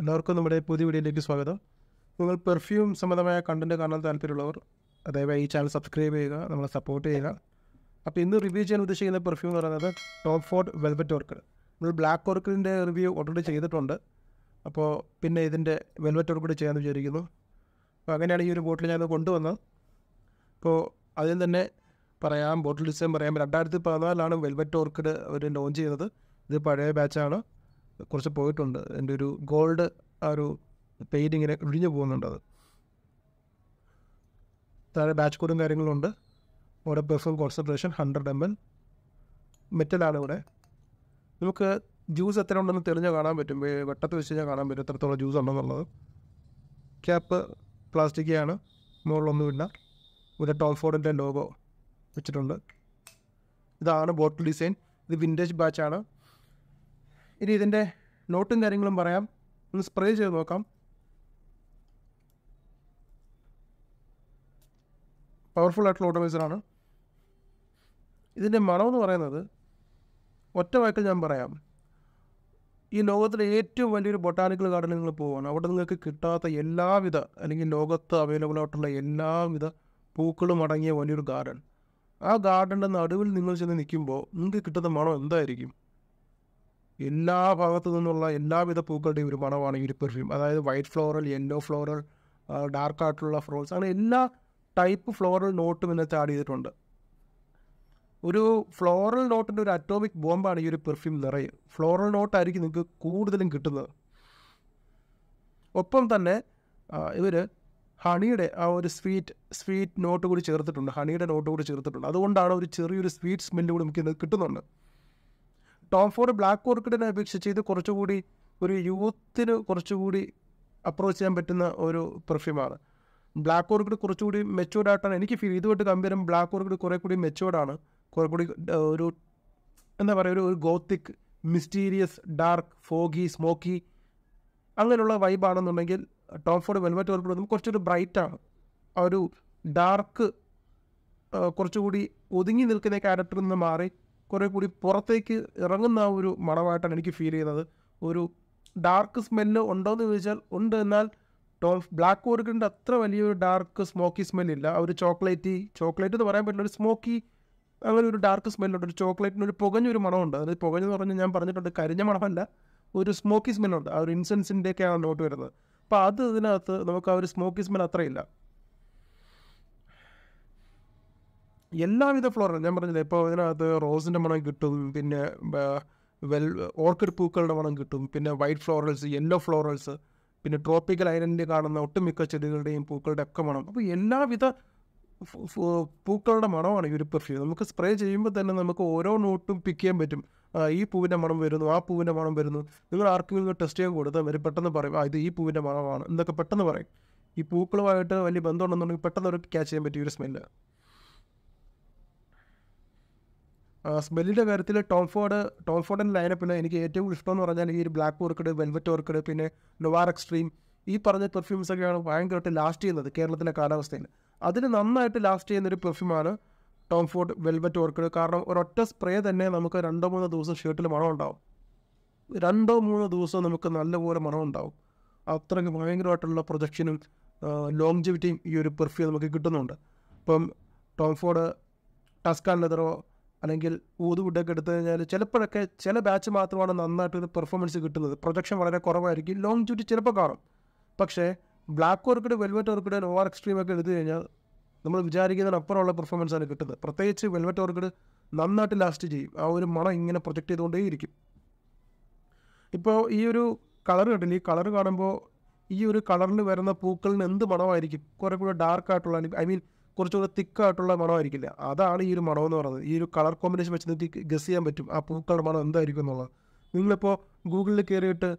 എല്ലാവർക്കും നമ്മുടെ പുതിയ വീഡിയോയിലേക്ക് സ്വാഗതം. നിങ്ങൾ പെർഫ്യൂം സംബന്ധമായ കണ്ടന്റ് കാണാൻ താല്പര്യമുള്ളവർ ദയവായി ഈ ചാനൽ സബ്സ്ക്രൈബ് ചെയ്യുക നമ്മളെ സപ്പോർട്ട് ചെയ്യുക. അപ്പോൾ ഇന്ന് റിവ്യൂ ചെയ്യാൻ ഉദ്ദേശിക്കുന്ന പെർഫ്യൂം എന്ന് പറയുന്നത് ടോപ്പ് ഫോർഡ് വെൽവെറ്റ് ഓർക്കിഡ് നമ്മൾ ബ്ലാക്ക് ഓർക്കിഡിന്റെ റിവ്യൂ ഓൾറെഡി ചെയ്തിട്ടുണ്ട്. അപ്പോൾ പിന്നെ ഇതിന്റെ വെൽവെറ്റ് ഓർക്കിഡ് ചെയ്യാമെന്ന് വിചാരിക്കുന്നു. അപ്പോൾ അങ്ങനെയാണ് ഈ ഒരു ബോട്ടിൽ ഞാൻ കൊണ്ടുവന്നത്. അപ്പോൾ ആദ്യം തന്നെ പറയാം ബോട്ടിൽ ഡിസൈൻ പറയാം. രണ്ടായിരത്തി പതിനാലാണ് വെൽവെറ്റ് ഓർക്കിഡ് അവർ ലോഞ്ച് ചെയ്തത്. ഇത് പഴയ ബാച്ചാണ് കുറച്ച് പോയിട്ടുണ്ട്. എന്റെ ഒരു ഗോൾഡ് ആ ഒരു പെയിന്റ് ഇങ്ങനെ ഒഴിഞ്ഞു പോകുന്നുണ്ട് അത്. താഴെ ബാച്ച് കോഡും കാര്യങ്ങളുണ്ട് ഓരോ perform concentration hundred M L മെറ്റലാണ് ഇവിടെ. നമുക്ക് ജ്യൂസ് എത്ര ഉണ്ടെന്ന് തെളിഞ്ഞ് കാണാൻ പറ്റും. വെട്ടത്ത് വെച്ച് കഴിഞ്ഞാൽ കാണാൻ പറ്റും എത്രത്തോളം ജ്യൂസ് ഉണ്ടെന്നുള്ളത്. ക്യാപ്പ് പ്ലാസ്റ്റിക്കാണ് മുകളിലൊന്നുമില്ല. ഇവിടെ ടോം ഫോർഡിന്റെ ലോഗോ വെച്ചിട്ടുണ്ട്. ഇതാണ് ബോട്ടിൽ ഡിസൈൻ ഇത് വിന്റേജ് ബാച്ചാണ് ഇനി ഇതിന്റെ നോട്ടും കാര്യങ്ങളും പറയാം. ഒന്ന് സ്പ്രേ ചെയ്ത് നോക്കാം. പവർഫുൾ ആയിട്ടുള്ള ഓട്ടോമൈസറാണ് ഇതിന്റെ മണമെന്ന് പറയുന്നത് ഒറ്റ വാക്കിൽ ഞാൻ പറയാം. ഈ ലോകത്തിലെ ഏറ്റവും വലിയൊരു ബൊട്ടാനിക്കൽ ഗാർഡനിൽ നിങ്ങൾ പോവുകയാണ്. അവിടെ നിങ്ങൾക്ക് കിട്ടാത്ത എല്ലാവിധ അല്ലെങ്കിൽ ലോകത്ത് അവൈലബിൾ ആയിട്ടുള്ള എല്ലാവിധ പൂക്കളും അടങ്ങിയ വലിയൊരു ഗാർഡൻ ആ ഗാർഡന്റെ നടുവിൽ നിങ്ങൾ ചെന്ന് നിൽക്കുമ്പോൾ നിങ്ങൾക്ക് കിട്ടുന്ന മണം എന്തായിരിക്കും? എല്ലാ ഭാഗത്തു നിന്നുള്ള എല്ലാവിധ പൂക്കളുടെയും ഒരു മണമാണ് ഈ ഒരു പെർഫ്യൂം അതായത് white floral yellow floral dark florals അങ്ങനെ എല്ലാ ടൈപ്പ് ഫ്ലോറൽ നോട്ടും ഇന്നത്തെ ആഡ് ചെയ്തിട്ടുണ്ട്. ഒരു ഫ്ലോറൽ നോട്ടിന്റെ ഒരു അറ്റോമിക് ബോംബാണ് ഈ ഒരു പെർഫ്യൂം നിറയെ. ഫ്ലോറൽ നോട്ടായിരിക്കും നിങ്ങൾക്ക് കൂടുതലും കിട്ടുന്നത്. ഒപ്പം തന്നെ ഇവർ ഹണിയുടെ ആ ഒരു സ്വീറ്റ് സ്വീറ്റ് നോട്ട് കൂടി ചേർത്തിട്ടുണ്ട്. ഹണിയുടെ നോട്ട് കൂടി ചേർത്തിട്ടുണ്ട്. അതുകൊണ്ടാണ് ഒരു ചെറിയൊരു സ്വീറ്റ് സ്മെല്ല് കൂടി നമുക്ക് കിട്ടുന്നുണ്ട്. ടോം ഫോർഡ് ബ്ലാക്ക് ഓർക്കിഡിനെ അപേക്ഷിച്ച് ഇത് കുറച്ചുകൂടി ഒരു യൂത്തിന് കുറച്ചുകൂടി അപ്രോച്ച് ചെയ്യാൻ പറ്റുന്ന ഒരു പെർഫ്യൂമാണ് ബ്ലാക്ക് ഓർക്കിഡ് കുറച്ചുകൂടി മെച്ചുവേർഡ് ആയിട്ടാണ്. എനിക്ക് ഫീൽ ഇതുമായിട്ട് കമ്പയർ ചെയ്യുമ്പോൾ ബ്ലാക്ക് ഓർക്കിഡ് കുറേ കൂടി മെച്ചുവേർഡ് ആണ്. കുറേ കൂടി ഒരു എന്താ പറയുക ഒരു ഒരു gothic mysterious dark foggy smoky അങ്ങനെയുള്ള വൈബാണെന്നുണ്ടെങ്കിൽ ടോം ഫോർഡ് വെൽവെറ്റ് ഓർക്കിഡ് കുറച്ചൊരു ബ്രൈറ്റാണ് ആ ഒരു ഡാർക്ക് കുറച്ചുകൂടി ഒതുങ്ങി നിൽക്കുന്ന ക്യാരക്ടറിൽ നിന്ന് മാറി കുറേ കൂടി പുറത്തേക്ക് ഇറങ്ങുന്ന ആ ഒരു മണമായിട്ടാണ് എനിക്ക് ഫീൽ ചെയ്യുന്നത്. ഒരു ഡാർക്ക് സ്മെല്ല് ഉണ്ടോയെന്ന് ചോദിച്ചാൽ ഉണ്ട്. എന്നാൽ ടോൾഫ് ബ്ലാക്ക് ഓർക്കിഡിന്റെ അത്ര വലിയൊരു ഡാർക്ക് സ്മോക്കി സ്മെല്ലില്ല ആ ഒരു ചോക്ലേറ്റി ചോക്ലേറ്റ് എന്ന് പറയാൻ പറ്റില്ല. ഒരു സ്മോക്കി അങ്ങനെ ഒരു ഡാർക്ക് സ്മെല്ലുണ്ട് ഒരു ചോക്ലേറ്റിന് ഒരു പുകഞ്ഞൊരു മണമുണ്ട്. അത് പുകഞ്ഞെന്ന് പറഞ്ഞാൽ ഞാൻ പറഞ്ഞിട്ടുണ്ട് കരിഞ്ഞ മണമല്ല. ഒരു സ്മോക്കി സ്മെല്ലുണ്ട് ആ ഒരു ഇൻസെൻസിന്റെയൊക്കെയാണ് നോട്ട് വരുന്നത്. അപ്പോൾ അത് ഇതിനകത്ത് നമുക്ക് ആ ഒരു സ്മോക്കി സ്മെൽ അത്രയില്ല. എല്ലാവിധ ഫ്ലോറൽ ഞാൻ പറഞ്ഞില്ലേ ഇപ്പോൾ ഇതിനകത്ത് റോസിന്റെ മണം കിട്ടും പിന്നെ വെൽ ഓർക്കിഡ് പൂക്കളുടെ മണം കിട്ടും പിന്നെ വൈറ്റ് ഫ്ലോറൽസ് യെല്ലോ ഫ്ലോറൽസ് പിന്നെ ട്രോപ്പിക്കൽ ഐലൻഡിൽ കാണുന്ന ഒട്ടുമിക്ക ചെടികളുടെയും പൂക്കളുടെ ഒക്കെ മണം. അപ്പോൾ എല്ലാവിധ പൂക്കളുടെ മണമാണ് ഈ ഒരു പെർഫ്യൂം നമുക്ക് സ്പ്രേ ചെയ്യുമ്പോൾ തന്നെ നമുക്ക് ഓരോ നോട്ടും പിക്ക് ചെയ്യാൻ പറ്റും. ഈ പൂവിന്റെ മണം വരുന്നു ആ പൂവിന്റെ മണം വരുന്നു. നിങ്ങൾ ആർക്കെങ്കിലും ടെസ്റ്റ് ചെയ്യാൻ കൊടുത്താൽ വരും പെട്ടെന്ന് പറയും ആ ഇത് ഈ പൂവിന്റെ മണമാണ് എന്നൊക്കെ പെട്ടെന്ന് പറയും. ഈ പൂക്കളുമായിട്ട് വലിയ ബന്ധമുണ്ടെന്നുണ്ടെങ്കിൽ പെട്ടെന്ന് ഒരു ക്യാച്ച് ചെയ്യാൻ പറ്റിയ ഒരു സ്മെല്ല് സ്മെല്ലിന്റെ കാര്യത്തിൽ ടോം ഫോർഡ് ടോം ഫോർഡിന്റെ എനിക്ക് ഏറ്റവും ഇഷ്ടം എന്ന് പറഞ്ഞാൽ ഈ ഒരു ബ്ലാക്ക് ഓർക്കിഡ് വെൽവെറ്റ് ഓർക്കിഡ് പിന്നെ നൊവാർ എക്സ്ട്രീം ഈ പറഞ്ഞ പെർഫ്യൂംസ് ഒക്കെയാണ് ഭയങ്കരമായിട്ട് ലാസ്റ്റ് ചെയ്യുന്നത് കേരളത്തിലെ കാലാവസ്ഥയിൽ. അതിന് നന്നായിട്ട് ലാസ്റ്റ് ചെയ്യുന്ന ഒരു പെർഫ്യൂമാണ് ടോം ഫോർഡ് വെൽവെറ്റ് ഓർക്കിഡ് കാരണം ഒരൊറ്റ സ്പ്രേ തന്നെ നമുക്ക് രണ്ടോ മൂന്നോ ദിവസം ഷർട്ടിൽ മണം ഉണ്ടാവും. രണ്ടോ മൂന്നോ ദിവസം നമുക്ക് നല്ലപോലെ മണം ഉണ്ടാവും. അത്രയ്ക്ക് ഭയങ്കരമായിട്ടുള്ള പ്രൊജക്ഷനും ലോങ്ജിവിറ്റിയും ഈ ഒരു പെർഫ്യൂം നമുക്ക് കിട്ടുന്നുണ്ട്. ഇപ്പം ടോം ഫോർഡ് ടസ്കാൻ ലെതറോ അല്ലെങ്കിൽ ഊതുവുഡൊക്കെ എടുത്തു കഴിഞ്ഞാൽ ചിലപ്പോഴൊക്കെ ചില ബാച്ച് മാത്രമാണ് നന്നായിട്ട് ഒരു പെർഫോമൻസ് കിട്ടുന്നത്. പ്രൊജക്ഷൻ വളരെ കുറവായിരിക്കും. ലോങ് ഡ്യൂട്ടി ചിലപ്പോൾ കാണും. പക്ഷേ black orchid velvet orchid over extreme ഒക്കെ എടുത്തു കഴിഞ്ഞാൽ നമ്മൾ വിചാരിക്കുന്നതിനപ്പുറമുള്ള പെർഫോമൻസ് ആണ് കിട്ടുന്നത്. പ്രത്യേകിച്ച് വെൽവെറ്റ് ഓർക്കിഡ് നന്നായിട്ട് ലാസ്റ്റ് ചെയ്യും. ആ ഒരു മണം ഇങ്ങനെ പ്രൊജക്റ്റ് ചെയ്തുകൊണ്ടേയിരിക്കും ഇപ്പോൾ ഈ ഒരു കളർ കണ്ടില്ല? ഈ കളർ കാണുമ്പോൾ ഈ ഒരു കളറിൽ വരുന്ന പൂക്കളിന് എന്ത് മണമായിരിക്കും? കുറേ കൂടെ ഡാർക്ക് ആയിട്ടുള്ള ഐ മീൻ കുറച്ചുകൂടെ തിക്കായിട്ടുള്ള മണമായിരിക്കില്ല. അതാണ് ഈ ഒരു മണം എന്ന് പറയുന്നത്. ഈ ഒരു കളർ കോമ്പിനേഷൻ വെച്ച് നിങ്ങൾക്ക് ഗസ് ചെയ്യാൻ പറ്റും. ആ പൂക്കളുടെ മണം എന്തായിരിക്കും എന്നുള്ളത്. നിങ്ങളിപ്പോൾ ഗൂഗിളിൽ കയറിയിട്ട്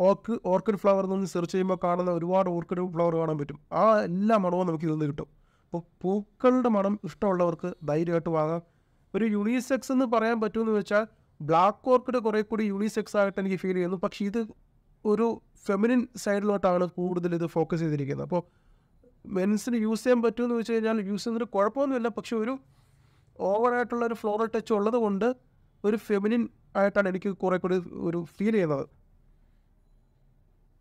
ഓർക്ക് ഓർക്കിഡ് ഫ്ലവർ എന്ന് സെർച്ച് ചെയ്യുമ്പോൾ കാണുന്ന ഒരുപാട് ഓർക്കിഡ് ഫ്ലവർ കാണാൻ പറ്റും. ആ എല്ലാ മണവും നമുക്ക് ഇതിൽ നിന്ന് കിട്ടും. അപ്പോൾ പൂക്കളുടെ മണം ഇഷ്ടമുള്ളവർക്ക് ധൈര്യമായിട്ട് വാങ്ങാം. ഒരു യൂണിസെക്സ് എന്ന് പറയാൻ പറ്റുമെന്ന് വെച്ചാൽ ബ്ലാക്ക് ഓർക്കിഡ് കുറേ കൂടി യൂണിസെക്സ് ആയിട്ട് എനിക്ക് ഫീൽ ചെയ്യുന്നു. പക്ഷേ ഇത് ഒരു ഫെമിനിൻ സൈഡിലോട്ടാണ് കൂടുതൽ ഇത് ഫോക്കസ് ചെയ്തിരിക്കുന്നത്. അപ്പോൾ മെൻസിന് യൂസ് ചെയ്യാൻ പറ്റുമെന്ന് വെച്ച് കഴിഞ്ഞാൽ യൂസ് ചെയ്യുന്നതിന് കുഴപ്പമൊന്നുമില്ല. പക്ഷെ ഒരു ഓവറായിട്ടുള്ള ഒരു ഫ്ലോറൽ ടച്ച് ഉള്ളത് കൊണ്ട് ഒരു ഫെമിനിൻ ആയിട്ടാണ് എനിക്ക് കുറേ കൂടി ഒരു ഫീൽ ചെയ്യുന്നത്.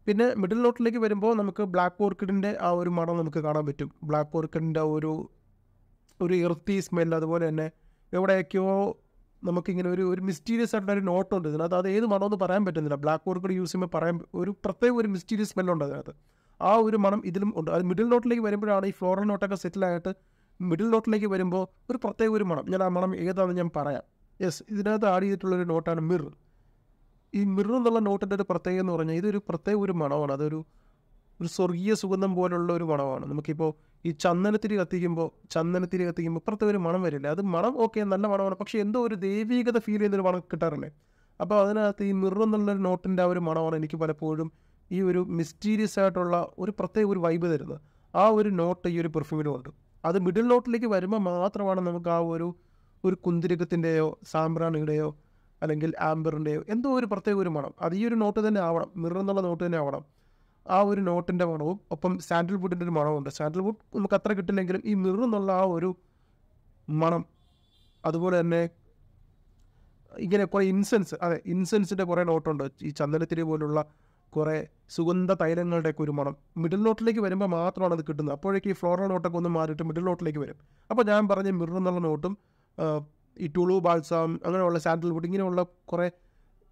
പിന്നെ മിഡിൽ നോട്ടിലേക്ക് വരുമ്പോൾ നമുക്ക് ബ്ലാക്ക് ഓർക്കിഡിന്റെ ആ ഒരു മണം നമുക്ക് കാണാൻ പറ്റും. ബ്ലാക്ക് ഓർക്കിഡിന്റെ ഒരു ഒരു ഇർത്തി സ്മെൽ അതുപോലെ തന്നെ എവിടെയൊക്കെയോ നമുക്കിങ്ങനെ ഒരു ഒരു മിസ്റ്റീരിയസ് ആയിട്ടുള്ള ഒരു നോട്ടുണ്ട് ഇതിനകത്ത് അത് ഏത് മണമെന്ന് പറയാൻ പറ്റുന്നില്ല. ബ്ലാക്ക് ഓർക്കിഡ് യൂസ് ചെയ്യുമ്പോൾ പറയാൻ ഒരു പ്രത്യേക ഒരു മിസ്റ്റീരിയസ് സ്മെല്ലുണ്ട് അതിനകത്ത്. ആ ഒരു മണം ഇതിലും ഉണ്ട്. അത് മിഡിൽ നോട്ടിലേക്ക് വരുമ്പോഴാണ് ഈ ഫ്ലോറൽ നോട്ടൊക്കെ സെറ്റിലായിട്ട് മിഡിൽ നോട്ടിലേക്ക് വരുമ്പോൾ ഒരു പ്രത്യേക ഒരു മണം. ഞാൻ ആ മണം ഏതാണെന്ന് ഞാൻ പറയാം. യെസ് ഇതിനകത്ത് ആഡ് ചെയ്തിട്ടുള്ളൊരു നോട്ടാണ് മിർ ഈ മിർ എന്നുള്ള നോട്ടിന്റെ ഒരു പ്രത്യേകത എന്ന് പറഞ്ഞാൽ ഇതൊരു പ്രത്യേക ഒരു മണമാണ്. അതൊരു ഒരു സ്വർഗീയ സുഗന്ധം പോലുള്ള ഒരു മണമാണ്. നമുക്കിപ്പോൾ ഈ ചന്ദനത്തിരി കത്തിക്കുമ്പോൾ ചന്ദനത്തിരി കത്തിക്കുമ്പോൾ പ്രത്യേക ഒരു മണം വരില്ല. അത് മണം ഓക്കെ നല്ല മണമാണ്. പക്ഷേ എന്തോ ഒരു ദൈവീകത ഫീൽ ചെയ്യുന്നൊരു മണം കിട്ടാറില്ലേ? അപ്പോൾ അതിനകത്ത് ഈ മിർ എന്നുള്ളൊരു നോട്ടിന്റെ ആ ഒരു മണമാണ് എനിക്ക് പലപ്പോഴും ഈ ഒരു മിസ്റ്റീരിയസ് ആയിട്ടുള്ള ഒരു പ്രത്യേക ഒരു വൈബ് തരുന്നത്. ആ ഒരു നോട്ട് ഈ ഒരു പെർഫ്യൂമിലും ഉണ്ട് അത് മിഡിൽ നോട്ടിലേക്ക് വരുമ്പോൾ മാത്രമാണ് നമുക്ക് ആ ഒരു ഒരു കുന്തിരകത്തിന്റെയോ സാമ്പ്രാണിയുടെയോ അല്ലെങ്കിൽ ആംബറിന്റെയോ എന്തോ ഒരു പ്രത്യേക ഒരു മണം. അത് ഈ ഒരു നോട്ട് തന്നെ ആവണം. മിറർ എന്നുള്ള നോട്ട് തന്നെ ആവണം. ആ ഒരു നോട്ടിന്റെ മണവും ഒപ്പം സാൻഡിൽ വുഡിന്റെ ഒരു മണമുണ്ട് സാൻഡിൽ വുഡ് നമുക്ക് അത്ര കിട്ടില്ലെങ്കിലും ഈ മിറർ എന്നുള്ള ആ ഒരു മണം അതുപോലെ തന്നെ ഇങ്ങനെ കുറേ ഇൻസെൻസ് അതെ ഇൻസെൻസിന്റെ കുറേ നോട്ടുണ്ട് ഈ ചന്ദനത്തിരി പോലുള്ള കുറേ സുഗന്ധ തൈലങ്ങളുടെയൊക്കെ ഒരു മണം. മിഡിൽ നോട്ടിലേക്ക് വരുമ്പോൾ മാത്രമാണ് അത് കിട്ടുന്നത്. അപ്പോഴേക്ക് ഈ ഫ്ലോറൽ നോട്ടൊക്കെ ഒന്ന് മാറിയിട്ട് മിഡിൽ നോട്ടിലേക്ക് വരും. അപ്പോൾ ഞാൻ പറഞ്ഞ മിറർ എന്നുള്ള നോട്ടും ഈ ടുളു ബാൾസാം അങ്ങനെയുള്ള സാൻഡൽവുഡ് ഇങ്ങനെയുള്ള കുറേ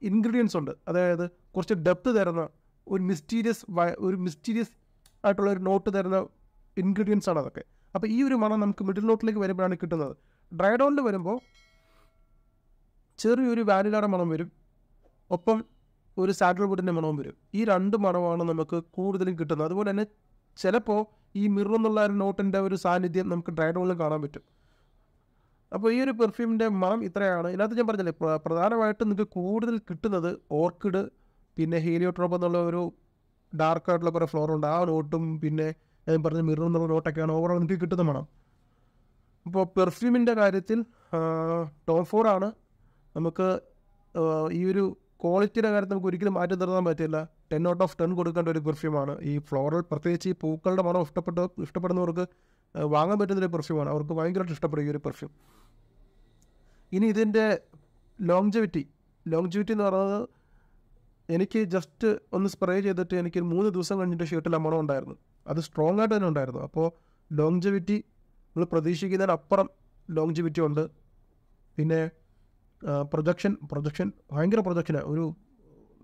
ഇൻഗ്രീഡിയൻസ് ഉണ്ട്. അതായത് കുറച്ച് ഡെപ്ത് തരുന്ന ഒരു മിസ്റ്റീരിയസ് ഒരു മിസ്റ്റീരിയസ് ആയിട്ടുള്ള ഒരു നോട്ട് തരുന്ന ഇൻഗ്രീഡിയൻസ് ആണ് അതൊക്കെ. അപ്പോൾ ഈ ഒരു മണം നമുക്ക് മിഡിൽ നോട്ടിലേക്ക് വരുമ്പോഴാണ് കിട്ടുന്നത്. ഡ്രൈഡോണിൽ വരുമ്പോൾ ചെറിയൊരു വാനിലയുടെ മണം വരും. ഒപ്പം ഒരു സാൻഡൽ വുഡിന്റെ മണവും വരും. ഈ രണ്ട് മണമാണ് നമുക്ക് കൂടുതലും കിട്ടുന്നത്. അതുപോലെ തന്നെ ചിലപ്പോൾ ഈ മിറർ എന്നുള്ള ഒരു നോട്ടിന്റെ ഒരു സാന്നിധ്യം നമുക്ക് ഡ്രൈഡോളിൽ കാണാൻ പറ്റും. അപ്പോൾ ഈ ഒരു പെർഫ്യൂമിന്റെ മണം ഇത്രയാണ്. ഇതിനകത്ത് ഞാൻ പറഞ്ഞില്ലേ പ്ര- പ്രധാനമായിട്ടും നിങ്ങൾക്ക് കൂടുതൽ കിട്ടുന്നത് ഓർക്കിഡ് പിന്നെ ഹീലിയോട്രോപ്പ് എന്നുള്ള ഒരു ഡാർക്ക് ആയിട്ടുള്ള കുറേ ഫ്ലോർ ഉണ്ട്. ആ നോട്ടും പിന്നെ ഞാൻ പറഞ്ഞ മിറർ എന്നുള്ള നോട്ടൊക്കെയാണ് ഓവറോൾ നിങ്ങൾക്ക് കിട്ടുന്ന മണം. അപ്പോൾ പെർഫ്യൂമിന്റെ കാര്യത്തിൽ ടോപ്പ് ആണ്. നമുക്ക് ഈ ഒരു ക്വാളിറ്റിയുടെ കാര്യത്തിൽ നമുക്ക് ഒരിക്കലും മാറ്റി നിർത്താൻ പറ്റില്ല. ടെൻ ഔട്ട് ഓഫ് ടെൻ കൊടുക്കേണ്ട ഒരു പെർഫ്യൂമാണ്. ഈ ഫ്ലോറൽ പ്രത്യേകിച്ച് ഈ പൂക്കളുടെ മണം ഇഷ്ടപ്പെട്ട ഇഷ്ടപ്പെടുന്നവർക്ക് വാങ്ങാൻ പറ്റുന്ന ഒരു പെർഫ്യൂമാണ്. അവർക്ക് ഭയങ്കരമായിട്ട് ഇഷ്ടപ്പെടും ഈ ഒരു പെർഫ്യൂം. ഇനി ഇതിന്റെ ലോങ്ജവിറ്റി ലോങ്ജവിറ്റി എന്ന് പറയുന്നത് എനിക്ക് ജസ്റ്റ് ഒന്ന് സ്പ്രേ ചെയ്തിട്ട് എനിക്ക് മൂന്ന് ദിവസം കഴിഞ്ഞിട്ട് ഷീട്ടിൽ മണം ഉണ്ടായിരുന്നു. അത് സ്ട്രോങ് ആയിട്ട് തന്നെ ഉണ്ടായിരുന്നു. അപ്പോൾ ലോങ്ജവിറ്റി നമ്മൾ പ്രതീക്ഷിക്കുന്നതിനപ്പുറം ലോങ്ജവിറ്റി ഉണ്ട്. പിന്നെ പ്രൊജക്ഷൻ പ്രൊജക്ഷൻ ഭയങ്കര പ്രൊജക്ഷനാണ് ഒരു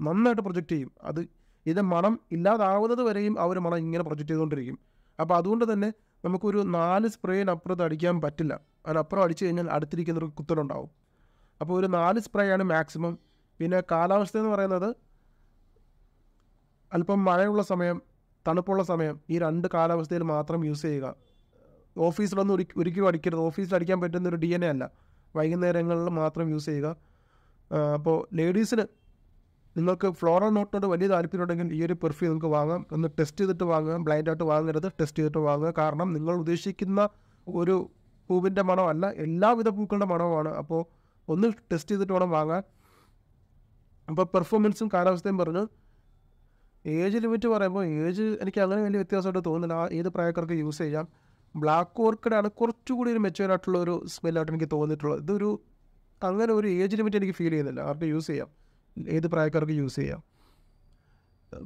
നന്നായിട്ട് പ്രൊജക്റ്റ് ചെയ്യും. അത് ഇതിന്റെ മണം ഇല്ലാതാവുന്നത് വരെയും ആ ഒരു മണം ഇങ്ങനെ പ്രൊജക്റ്റ് ചെയ്തുകൊണ്ടിരിക്കും. അപ്പോൾ അതുകൊണ്ട് തന്നെ നമുക്കൊരു നാല് സ്പ്രേയിനപ്പുറത്ത് അടിക്കാൻ പറ്റില്ല. അതിനപ്പുറം അടിച്ചു കഴിഞ്ഞാൽ അടുത്തിരിക്കുന്നൊരു കുത്തലുണ്ടാവും. അപ്പോൾ ഒരു നാല് സ്പ്രേ ആണ് മാക്സിമം പിന്നെ കാലാവസ്ഥ എന്ന് പറയുന്നത് അല്പം മഴയുള്ള സമയം തണുപ്പുള്ള സമയം ഈ രണ്ട് കാലാവസ്ഥയിൽ മാത്രം യൂസ് ചെയ്യുക. ഓഫീസിലൊന്നും ഒരു ഒരിക്കലും അടിക്കരുത്. ഓഫീസിൽ അടിക്കാൻ പറ്റുന്ന ഒരു ഡി എൻ എ അല്ല. വൈകുന്നേരങ്ങളിൽ മാത്രം യൂസ് ചെയ്യുക. അപ്പോൾ ലേഡീസിന് നിങ്ങൾക്ക് ഫ്ലോറൽ നോട്ടിനോട് വലിയ താല്പര്യമുണ്ടെങ്കിൽ ഈ ഒരു പെർഫ്യൂം നിങ്ങൾക്ക് വാങ്ങാം. ഒന്ന് ടെസ്റ്റ് ചെയ്തിട്ട് വാങ്ങാം ബ്ലൈൻഡായിട്ട് വാങ്ങരുത് ടെസ്റ്റ് ചെയ്തിട്ട് വാങ്ങുക. കാരണം നിങ്ങൾ ഉദ്ദേശിക്കുന്ന ഒരു പൂവിന്റെ മണമല്ല എല്ലാവിധ പൂക്കളുടെ മണമാണ് അപ്പോൾ ഒന്ന് ടെസ്റ്റ് ചെയ്തിട്ട് വേണം വാങ്ങാൻ. അപ്പോൾ പെർഫോമൻസും കാലാവസ്ഥയും പറഞ്ഞു ഏജ് ലിമിറ്റ് പറയുമ്പോൾ ഏജ് എനിക്ക് അങ്ങനെ വലിയ വ്യത്യാസമായിട്ട് തോന്നുന്നില്ല. ഏത് പ്രായക്കാർക്ക് യൂസ് ചെയ്യാം. ബ്ലാക്ക് ഓർക്കിഡാണ് കുറച്ചുകൂടി ഒരു മെച്ചുവർ ആയിട്ടുള്ള ഒരു സ്മെല്ലായിട്ട് എനിക്ക് തോന്നിയിട്ടുള്ളത്. ഇതൊരു അങ്ങനെ ഒരു ഏജ് ലിമിറ്റ് എനിക്ക് ഫീൽ ചെയ്യുന്നില്ല. ആർക്ക് യൂസ് ചെയ്യാം? ഏത് പ്രായക്കാർക്ക് യൂസ് ചെയ്യാം?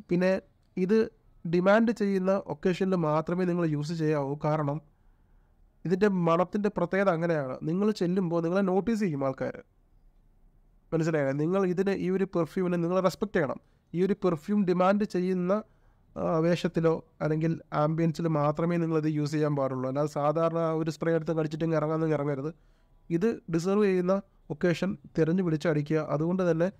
പിന്നെ ഇത് ഡിമാൻഡ് ചെയ്യുന്ന ഒക്കേഷനിൽ മാത്രമേ നിങ്ങൾ യൂസ് ചെയ്യാവൂ. കാരണം ഇതിന്റെ മണത്തിന്റെ പ്രത്യേകത അങ്ങനെയാണ്. നിങ്ങൾ ചെല്ലുമ്പോൾ നിങ്ങളെ നോട്ടീസ് ചെയ്യും ആൾക്കാർ മനസ്സിലായോ? നിങ്ങൾ ഇതിന് ഈ ഒരു പെർഫ്യൂമിനെ നിങ്ങൾ റെസ്പെക്റ്റ് ചെയ്യണം. ഈ ഒരു പെർഫ്യൂം ഡിമാൻഡ് ചെയ്യുന്ന വേഷത്തിലോ അല്ലെങ്കിൽ ആംബിയൻസിൽ മാത്രമേ നിങ്ങളിത് യൂസ് ചെയ്യാൻ പാടുള്ളൂ. അല്ലാതെ സാധാരണ ഒരു സ്പ്രേ എടുത്ത് കടിച്ചിട്ടും ഇറങ്ങാമെന്ന് ഇറങ്ങരുത് ഇത് ഡിസർവ് ചെയ്യുന്ന ഒക്കേഷൻ തിരഞ്ഞു പിടിച്ചടിക്കുക. അതുകൊണ്ട് തന്നെ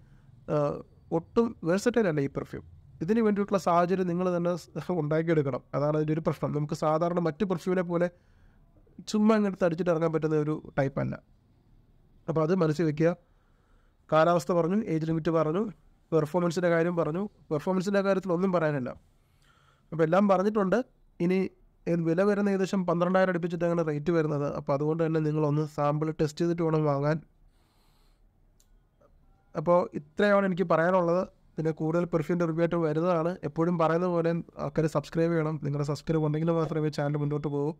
ഒട്ടും വേഴ്സറ്റൈൽ അല്ല ഈ പെർഫ്യൂം ഇതിന് വേണ്ടിയിട്ടുള്ള സാഹചര്യം നിങ്ങൾ തന്നെ ഉണ്ടാക്കിയെടുക്കണം. അതാണ് അതിന്റെ ഒരു പ്രശ്നം. നമുക്ക് സാധാരണ മറ്റ് പെർഫ്യൂമിനെ പോലെ ചുമ്മാ ഇങ്ങോട്ട് അടിച്ചിട്ട് ഇറങ്ങാൻ പറ്റുന്ന ഒരു ടൈപ്പ് അല്ല. അപ്പോൾ അത് മനസ്സിൽ വെക്കുക. കാലാവസ്ഥ പറഞ്ഞു ഏജ് ലിമിറ്റ് പറഞ്ഞു പെർഫോമൻസിന്റെ കാര്യം പറഞ്ഞു. പെർഫോമൻസിന്റെ കാര്യത്തിൽ ഒന്നും പറയാനില്ല. അപ്പോൾ എല്ലാം പറഞ്ഞിട്ടുണ്ട്. ഇനി വില വരുന്ന ഏകദേശം പന്ത്രണ്ടായിരം അടുപ്പിച്ചിട്ടാണ് റേറ്റ് വരുന്നത്. അപ്പോൾ അതുകൊണ്ട് തന്നെ നിങ്ങളൊന്ന് സാമ്പിൾ ടെസ്റ്റ് ചെയ്തിട്ട് വേണം വാങ്ങാൻ. അപ്പോൾ ഇത്രയാണ് എനിക്ക് പറയാനുള്ളത്. പിന്നെ കൂടുതൽ പെർഫ്യൂം റിവ്യൂ ആയിട്ട് വരുന്നതാണ്. എപ്പോഴും പറയുന്ന പോലെ ആൾക്കാർ സബ്സ്ക്രൈബ് ചെയ്യണം. നിങ്ങളുടെ സബ്സ്ക്രൈബ് ഉണ്ടെങ്കിൽ മാത്രമേ ചാനൽ മുന്നോട്ട് പോകൂ.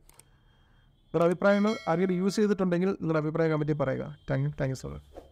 നിങ്ങളുടെ അഭിപ്രായങ്ങൾ ആരെങ്കിലും യൂസ് ചെയ്തിട്ടുണ്ടെങ്കിൽ നിങ്ങളുടെ അഭിപ്രായം കമ്മിറ്റി പറയുക. Thank you thank you so much